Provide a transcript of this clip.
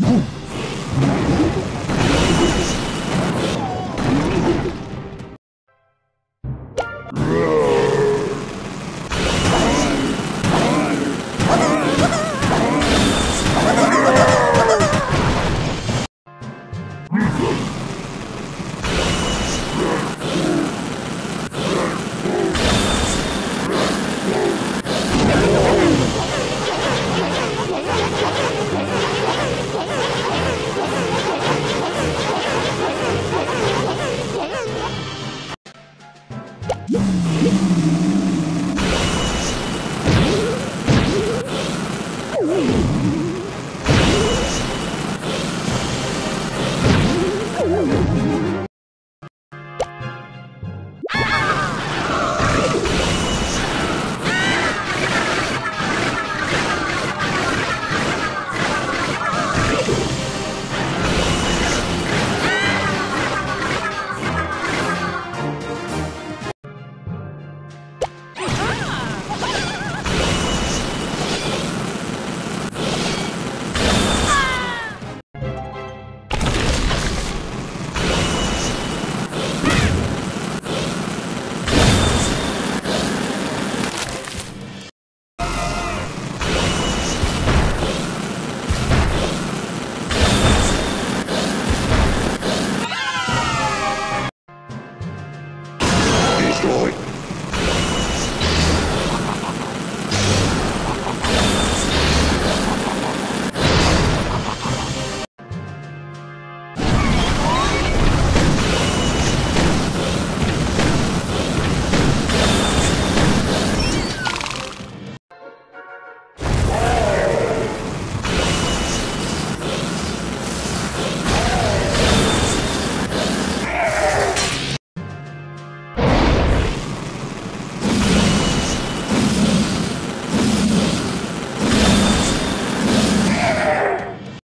Boom. destroyed.